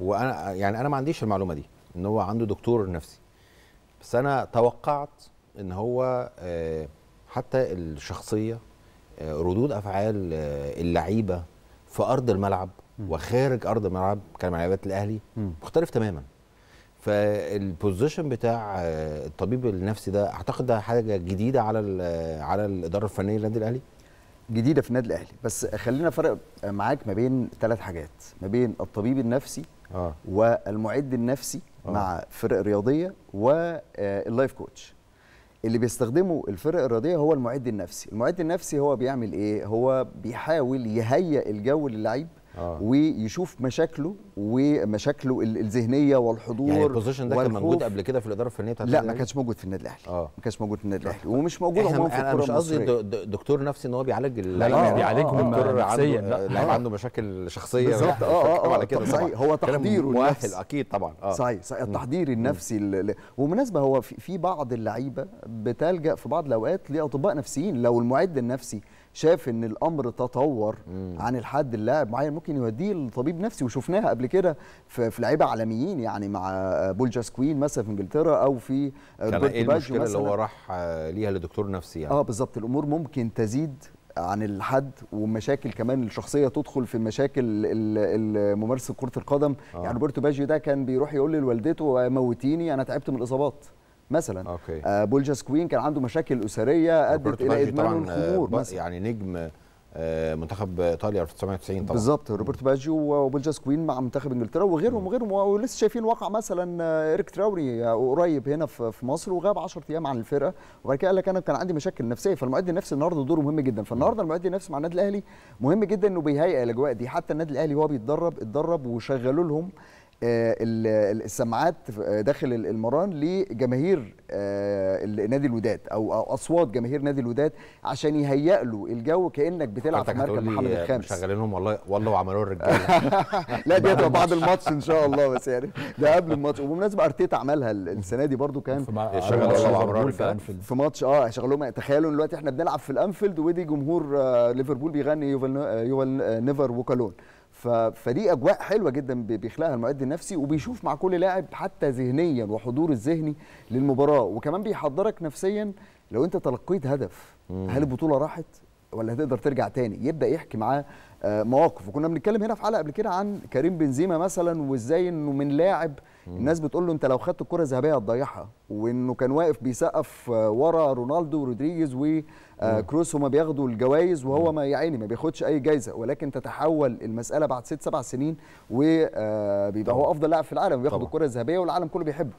وأنا يعني أنا ما عنديش المعلومة دي إن هو عنده دكتور نفسي. بس أنا توقعت إن هو آه، حتى الشخصية آه، ردود أفعال آه، اللعيبة في أرض الملعب وخارج أرض الملعب كان مع لعيبة الأهلي. مختلف تماما. فالبوزيشن بتاع الطبيب النفسي ده أعتقد ده حاجة جديدة على ال- على الإدارة الفنية للنادي الأهلي؟ جديدة في النادي الأهلي. بس خلينا فرق معاك ما بين ثلاث حاجات. ما بين الطبيب النفسي آه. والمعد النفسي آه. مع فرق رياضية وال life coach اللي بيستخدمه الفرق الرياضية هو المعد النفسي. المعد النفسي هو بيعمل إيه؟ هو بيحاول يهيئ الجو للعيب آه. ويشوف مشاكله ومشاكله ال- الذهنية والحضور يعني ال position ده كان موجود. قبل كده في الإدارة الفنية بتاعت لا ما؟ كانش موجود في النادي الأهلي. آه. ما كانش موجود في النادي الأهلي. ومش موجود عموما في أنا الكره مش قصدي المصرية. د- د- دكتور نفسي إن هو بيعالج لا لا آه، بيعالجهم دكتور نفسيا عنده لا. عنده مشاكل شخصية. بالظبط. آه آه على كده. صحيح. طبعا هو تحضيره مؤهل. أكيد طبعا. آه. صحيح صحيح. التحضير النفسي ال- ال- وبالمناسبة هو في في بعض اللعيبة بتلجأ في بعض الأوقات لأطباء نفسيين. لو المعد النفسي شاف إن الأمر تطور مم. عن الحد اللاعب معين ممكن يوديه لطبيب نفسي وشفناها قبل كده في, في لعيبة عالميين يعني مع بول جاسكوين مثلا في إنجلترا أو في كان إيه المشكلة اللي هو. راح ليها لدكتور نفسي يعني آه بالظبط الأمور ممكن تزيد عن الحد ومشاكل كمان الشخصية تدخل في مشاكل ممارسه كره القدم آه. يعني روبرتو باجيو ده كان بيروح يقول لوالدته موتيني أنا تعبت من الإصابات مثلا. أوكي. آه بول جاسكوين كان عنده مشاكل أسرية أدت إلى إدمان طبعا آه، الخمور. يعني نجم آه، منتخب إيطاليا 1990 طبعا. بالظبط روبرتو باجيو وبول جاسكوين مع منتخب إنجلترا. وغيرهم وغيرهم ولسه شايفين واقع مثلا ايريك تراوري آه، قريب هنا في مصر وغاب 10 أيام عن الفرقة. وبعد كده قال لك أنا كان عندي مشاكل نفسية فالمعد النفسي النهارده دوره مهم جدا. فالنهاردة المعد النفسي مع النادي الأهلي مهم جدا إنه بيهيئ الأجواء دي. حتى النادي الأهلي وهو بيتدرب اتدرب وشغلوا لهم السماعات آه، داخل ال- المران لجماهير آه، نادي الوداد أو أو أصوات جماهير نادي الوداد عشان يهيئ له الجو كأنك بتلعب في مركز محمد الخامس. مشغلينهم والله والله وعملوه الرجالة. لا دي هتبقى بعد الماتش إن شاء الله بس يعني ده قبل الماتش. وبمناسبة أرتيتا عملها ال- السنة دي برضو كان عمران في ماتش آه شغلهم تخيلوا دلوقتي إحنا بنلعب في الأنفيلد ودي جمهور آه، ليفربول بيغني You'll آه، آه، never walk alone. فدي أجواء حلوة جدا بي- بيخلقها المعد النفسي وبيشوف مع كل لاعب حتى ذهنيا وحضور الذهني للمباراة. وكمان بيحضرك نفسيا لو أنت تلقيت هدف هل البطولة راحت ولا هتقدر ترجع تاني؟ يبدأ يحكي معاه آه، مواقف. وكنا بنتكلم هنا في حلقة قبل كده عن كريم بنزيما مثلا وإزاي إنه من لاعب الناس بتقول له انت لو خدت الكرة الذهبية هتضيعها وإنه كان واقف بيسقف آه، ورا رونالدو ورودريجيز وكروس هما بياخدوا الجوائز وهو ما يا عيني ما بياخدش أي جايزة ولكن تتحول المسألة بعد ست سبع سنين وبيبقى هو أفضل لاعب في العالم وبياخد. الكرة الذهبية والعالم كله بيحبه.